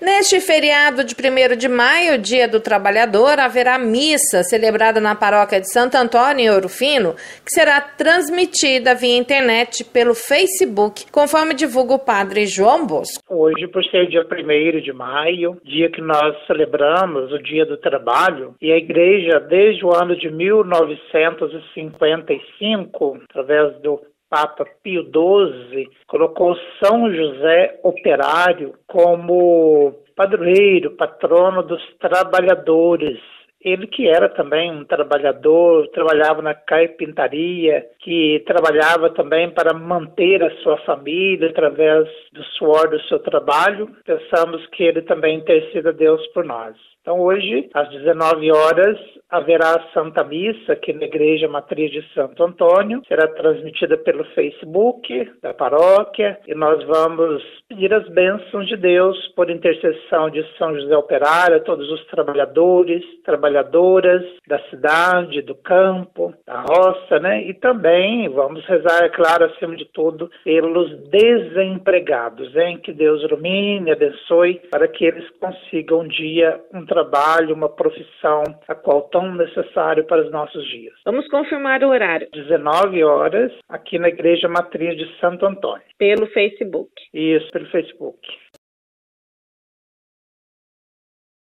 Neste feriado de 1 de maio, Dia do Trabalhador, haverá missa celebrada na paróquia de Santo Antônio, em Ouro Fino, que será transmitida via internet pelo Facebook, conforme divulga o padre João Bosco. Hoje, por ser dia 1 de maio, dia que nós celebramos o Dia do Trabalho, e a igreja, desde o ano de 1955, através do Papa Pio XII colocou São José Operário como padroeiro, patrono dos trabalhadores. Ele que era também um trabalhador, trabalhava na carpintaria, que trabalhava também para manter a sua família através do suor do seu trabalho. Pensamos que ele também interceda a Deus por nós. Então, hoje, às 19 horas, haverá a Santa Missa aqui na Igreja Matriz de Santo Antônio. Será transmitida pelo Facebook da paróquia e nós vamos pedir as bênçãos de Deus por intercessão de São José Operário, todos os trabalhadores, trabalhadoras da cidade, do campo, da roça, né? E também vamos rezar, é claro, acima de tudo, pelos desempregados, hein? Que Deus ilumine, abençoe, para que eles consigam um dia um trabalho, uma profissão, a qual tão necessário para os nossos dias. Vamos confirmar o horário. 19 horas, aqui na Igreja Matriz de Santo Antônio. Pelo Facebook. Isso, pelo Facebook.